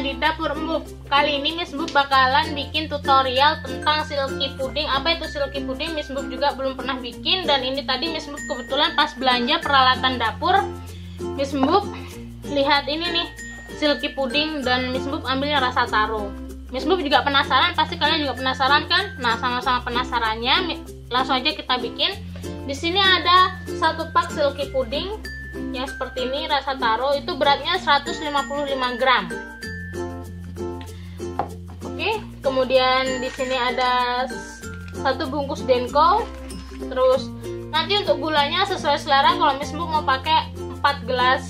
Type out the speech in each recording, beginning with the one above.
di dapur Mbub Kali ini Miss Mbub bakalan bikin tutorial tentang silky pudding Apa itu silky pudding Miss Mbub juga belum pernah bikin Dan ini tadi Miss Mbub kebetulan pas belanja peralatan dapur. Miss Mbub lihat ini nih silky pudding dan Miss Mbub ambilnya rasa taro Miss Mbub juga penasaran, pasti kalian juga penasaran kan? Nah, sama-sama penasarannya, langsung aja kita bikin. Di sini ada satu pak silky pudding, yang seperti ini rasa taro itu beratnya 155 gram. Oke kemudian di sini ada satu bungkus denko terus nanti untuk gulanya sesuai selera kalau misalnya mau pakai 4 gelas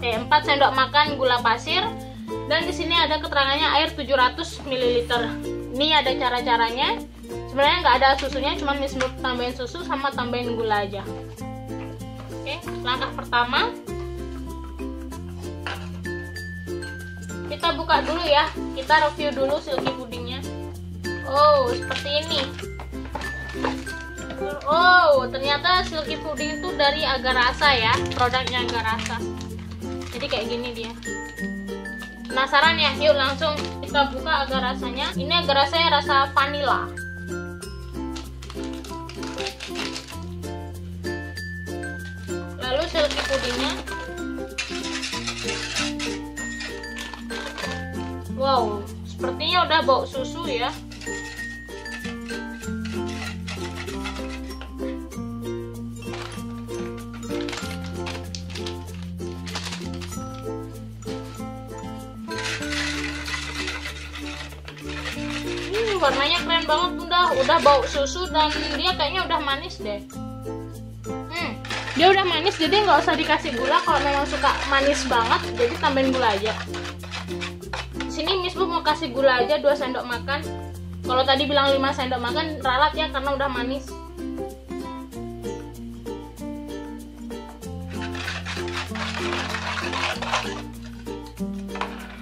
eh 4 sendok makan gula pasir. Dan di sini ada keterangannya air 700 ml ini ada cara-caranya. Sebenarnya nggak ada susunya cuma misalnya tambahin susu sama tambahin gula aja Oke, langkah pertama kita buka dulu ya. Kita review dulu silky pudingnya. Oh, seperti ini. Oh, ternyata silky puding itu dari agar rasa ya, produknya agar rasa. Jadi kayak gini dia. Penasaran ya? Yuk langsung kita buka agar rasanya. Ini agar rasanya rasa vanilla. Silky pudingnya wow sepertinya udah bau susu ya. Hmm, warnanya keren banget bunda udah bau susu dan dia kayaknya udah manis deh dia udah manis jadi nggak usah dikasih gula. Kalau memang suka manis banget jadi tambahin gula aja. Sini Miss Bu mau kasih gula aja 2 sendok makan. Kalau tadi bilang 5 sendok makan ralat ya karena udah manis.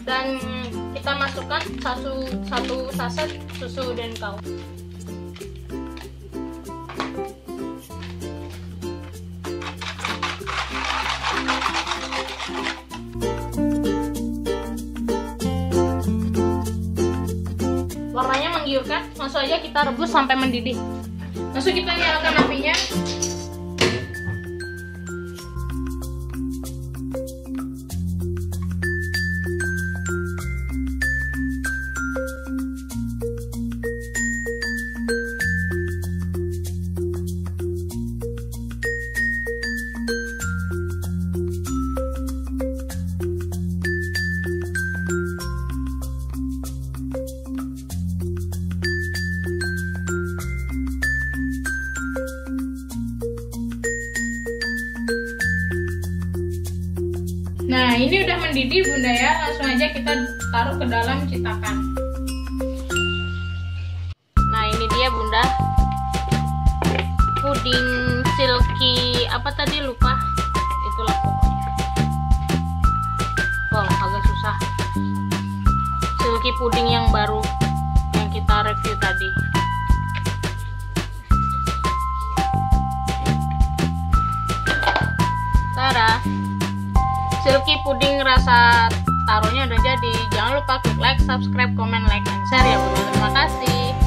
Dan kita masukkan satu satu saset susu dan kau menggiurkan langsung aja kita rebus sampai mendidih. Langsung kita nyalakan apinya Nah, ini udah mendidih Bunda ya. Langsung aja kita taruh ke dalam cetakan. Nah, ini dia Bunda. Puding silky apa tadi lupa. Itulah pokoknya. Wow, agak susah. Silky puding yang baru yang kita review tadi. Silky puding rasa taruhnya udah jadi jangan lupa klik like subscribe comment like and share ya terima kasih